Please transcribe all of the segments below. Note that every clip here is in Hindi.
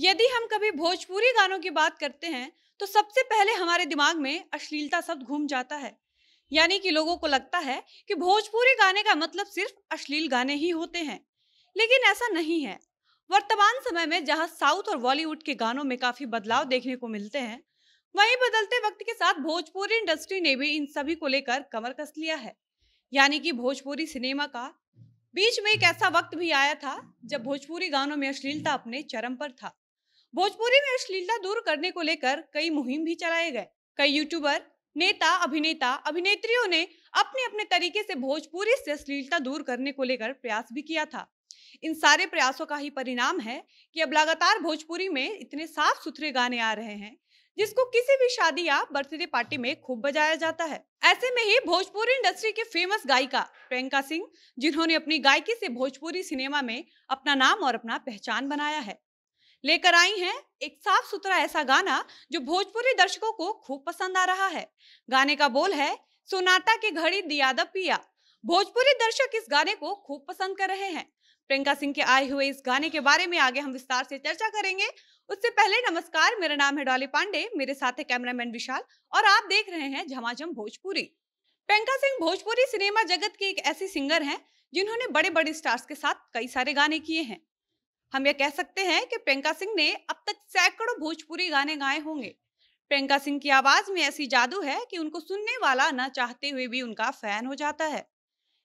यदि हम कभी भोजपुरी गानों की बात करते हैं तो सबसे पहले हमारे दिमाग में अश्लीलता शब्द घूम जाता है। यानी कि लोगों को लगता है कि भोजपुरी गाने का मतलब सिर्फ़ अश्लील गाने ही होते हैं। लेकिन ऐसा नहीं है। वर्तमान समय में जहाँ साउथ और बॉलीवुड के गानों में काफ़ी बदलाव देखने को मिलते हैं, वहीं बदलते वक्त के साथ भोजपुरी इंडस्ट्री ने भी इन सभी को लेकर कमर कस लिया है। यानी कि भोजपुरी सिनेमा का बीच में एक ऐसा वक्त भी आया था, जब भोजपुरी गानों में अश्लीलता अपने चरम पर था। भोजपुरी में अश्लीलता दूर करने को लेकर कई मुहिम भी चलाए गए। कई यूट्यूबर नेता, अभिनेता, अभिनेत्रियों ने अपने अपने तरीके से भोजपुरी से अश्लीलता दूर करने को लेकर प्रयास भी किया था। इन सारे प्रयासों का ही परिणाम है कि अब लगातार भोजपुरी में इतने साफ़ सुथरे गाने आ रहे हैं, जिसको किसी भी शादी या बर्थडे पार्टी में खूब बजाया जाता है। ऐसे में ही भोजपुरी इंडस्ट्री के फ़ेमस गायिका प्रियंका सिंह, जिन्होंने अपनी गायकी से भोजपुरी सिनेमा में अपना नाम और अपना पहचान बनाया है। लेकर आई हैं एक साफ़ सुथरा ऐसा गाना जो भोजपुरी दर्शकों को खूब पसंद आ रहा है। गाने का बोल है, सोनाटा की घड़ी दिया पिया। भोजपुरी दर्शक इस गाने को खूब पसंद कर रहे हैं। प्रियंका सिंह के आए हुए इस गाने के बारे में आगे हम विस्तार से चर्चा करेंगे। उससे पहले नमस्कार, मेरा नाम है डॉली पांडे, मेरे साथ है कैमरामैन विशाल और आप देख रहे हैं झमाझम भोजपुरी। प्रियंका सिंह भोजपुरी सिनेमा जगत की एक ऐसी सिंगर हैं जिन्होंने बड़े बड़े स्टार्स के साथ कई सारे गाने किए हैं। हम ये कह सकते हैं कि प्रियंका सिंह ने अब तक सैकड़ों भोजपुरी गाने गाए होंगे। प्रियंका सिंह की आवाज़ में ऐसी जादू है कि उनको सुनने वाला ना चाहते हुए भी उनका फ़ैन हो जाता है।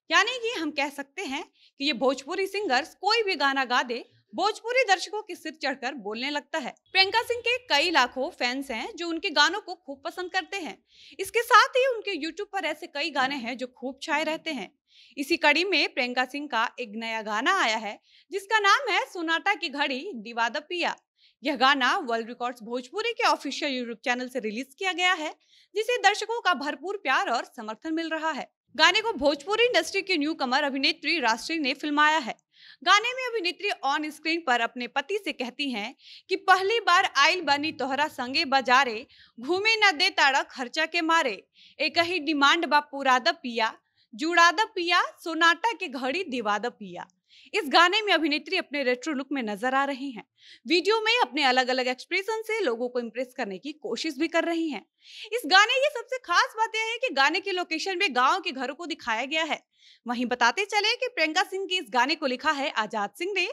यानी कि हम कह सकते हैं कि ये भोजपुरी सिंगर्स कोई भी गाना गा दे भोजपुरी दर्शकों के सिर चढ़कर बोलने लगता है। प्रियंका सिंह के कई लाखों फैंस हैं जो उनके गानों को खूब पसंद करते हैं। इसके साथ ही उनके यूट्यूब पर ऐसे कई गाने हैं जो खूब छाए रहते हैं। इसी कड़ी में प्रियंका सिंह का एक नया गाना आया है, जिसका नाम है सोनाटा की घड़ी, दिवाद पिया। यह गाना वर्ल्ड रिकॉर्ड्स भोजपुरी के ऑफिशियल यूट्यूब चैनल से रिलीज़ किया गया है, जिसे दर्शकों का भरपूर प्यार और समर्थन मिल रहा है। गाने को भोजपुरी इंडस्ट्री की न्यू कमर अभिनेत्री राष्ट्रीय ने फिल्माया है। गाने में अभिनेत्री ऑन स्क्रीन पर अपने पति से कहती हैं कि पहली बार आइल बनी तोहरा संगे बजारे, घूमे न दे ताड़ा खर्चा के मारे। एक ही डिमांड बा पूरा द पिया, जुड़ाद पिया, सोनाटा के घड़ी दिवाद पिया। इस गाने में अभिनेत्री अपने रेट्रो लुक में नज़र आ रही हैं। वीडियो में अपने अलग अलग एक्सप्रेशन से लोगों को इम्प्रेस करने की कोशिश भी कर रही हैं। इस गाने की सबसे खास बात यह है कि गाने के लोकेशन में गाँव के घरों को दिखाया गया है। वहीं बताते चले कि प्रियंका सिंह की इस गाने को लिखा है आज़ाद सिंह ने,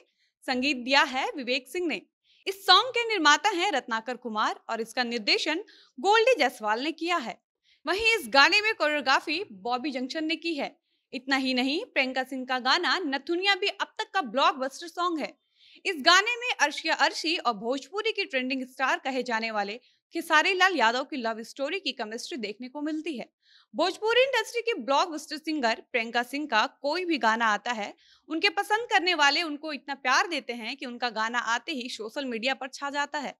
संगीत दिया है विवेक सिंह ने। इस सॉन्ग के निर्माता हैं रत्नाकर कुमार और इसका निर्देशन गोल्डी जायसवाल ने किया है। वहीं इस गाने में कोरियोग्राफी बॉबी जंक्शन ने की है। इतना ही नहीं, प्रियंका सिंह का गाना नथुनिया भी अब तक का ब्लॉकबस्टर सॉन्ग है। इस गाने में अर्शिया अर्शी और भोजपुरी की ट्रेंडिंग स्टार कहे जाने वाले खेसारी लाल यादव की लव स्टोरी की केमिस्ट्री देखने को मिलती है। भोजपुरी इंडस्ट्री की ब्लॉकबस्टर सिंगर प्रियंका सिंह का कोई भी गाना आता है, उनके पसंद करने वाले उनको इतना प्यार देते हैं कि उनका गाना आते ही सोशल मीडिया पर छा जाता है।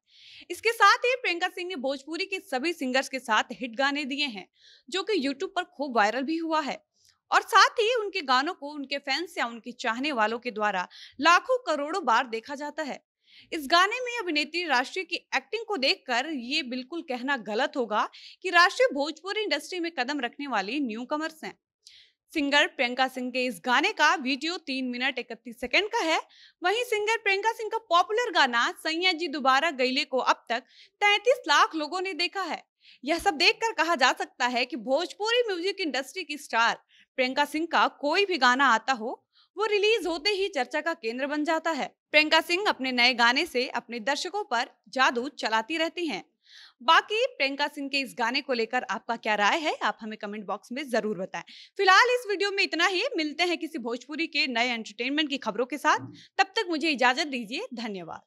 इसके साथ ही प्रियंका सिंह ने भोजपुरी के सभी सिंगर्स के साथ हिट गाने दिए हैं, जो कि यूट्यूब पर खूब वायरल भी हुआ है। और साथ ही उनके गानों को उनके फैंस या उनके चाहने वालों के द्वारा लाखों करोड़ों बार देखा जाता है। इस गाने में अभिनेत्री राष्ट्रीय की एक्टिंग को देखकर ये बिल्कुल कहना गलत होगा कि राष्ट्रीय भोजपुरी इंडस्ट्री में कदम रखने वाली न्यू कमर्स हैं। सिंगर प्रियंका सिंह के इस गाने का वीडियो तीन मिनट इकतीस सेकंड का है। वहीं सिंगर प्रियंका सिंह का पॉपुलर गाना सैया जी दोबारा गईले को अब तक तैतीस लाख लोगों ने देखा है। यह सब देखकर कहा जा सकता है कि भोजपुरी म्यूज़िक इंडस्ट्री की स्टार प्रियंका सिंह का कोई भी गाना आता हो वो रिलीज़ होते ही चर्चा का केंद्र बन जाता है। प्रियंका सिंह अपने नए गाने से अपने दर्शकों पर जादू चलाती रहती हैं। बाकी प्रियंका सिंह के इस गाने को लेकर आपका क्या राय है आप हमें कमेंट बॉक्स में ज़रूर बताएँ। फ़िलहाल इस वीडियो में इतना ही मिलते हैं किसी भोजपुरी के नए एंटरटेनमेंट की खबरों के साथ। तब तक मुझे इजाज़त दीजिए धन्यवाद।